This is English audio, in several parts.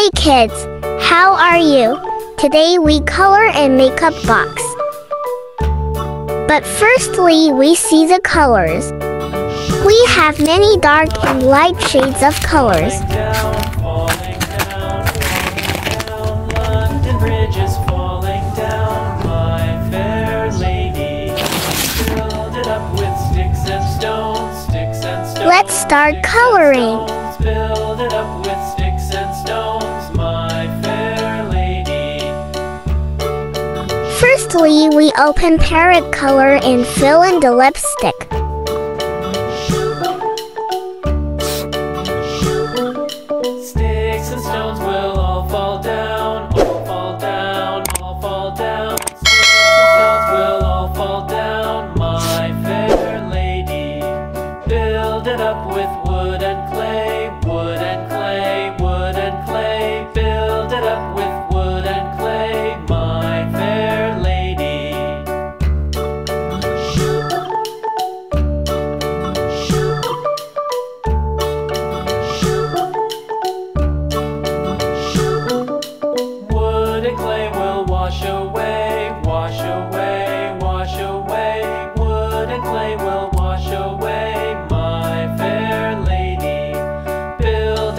Hey kids, how are you? Today we color and makeup box. But firstly, we see the colors. We have many dark and light shades of colors. Let's start coloring. Lastly, we open parrot color and fill in the lipstick.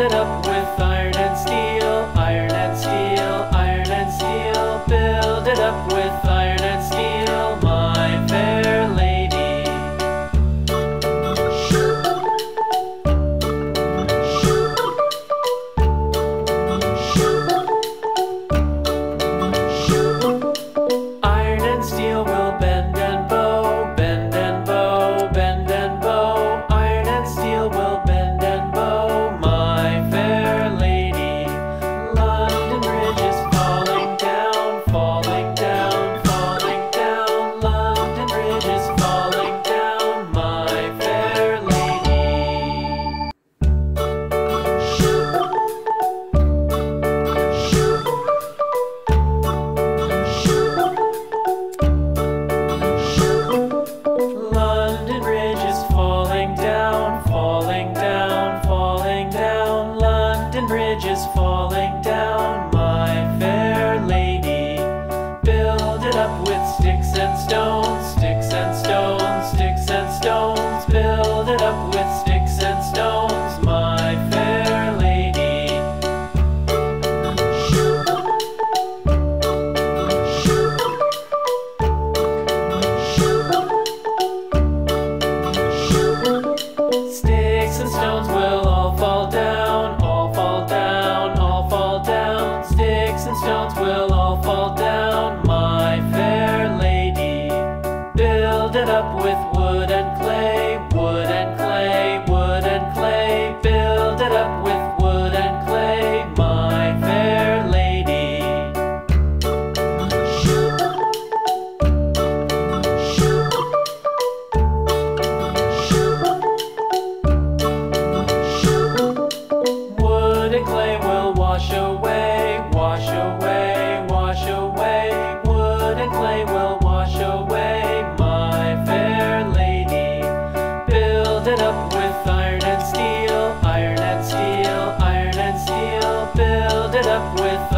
it up. falling down. up with wood and clay, wood and clay. it up with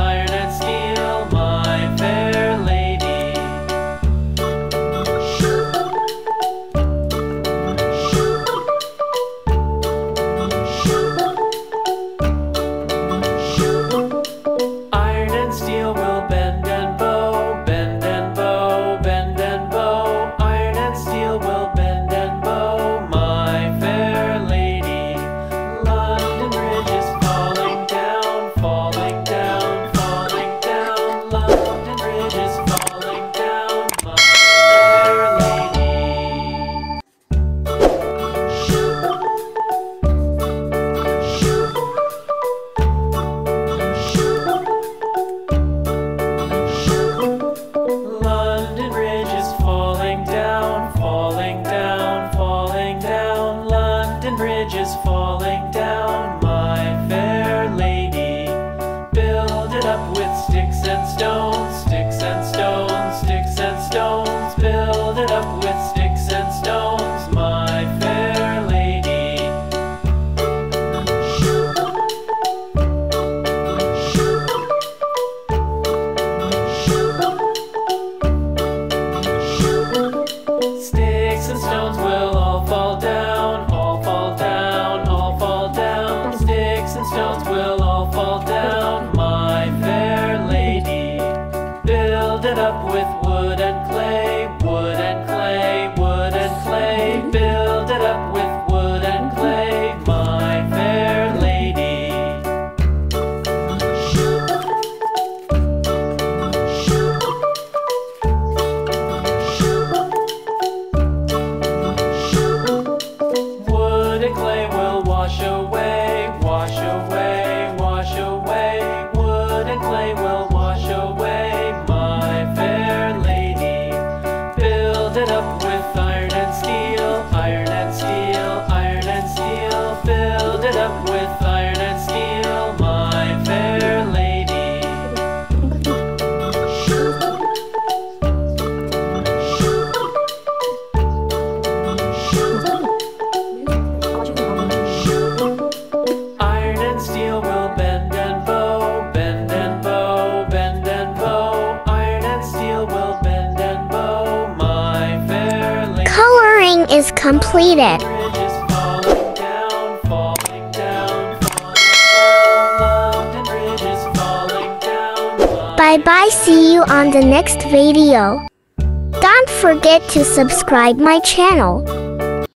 sticks and stones will Bye bye, see you on the next video. Don't forget to subscribe my channel.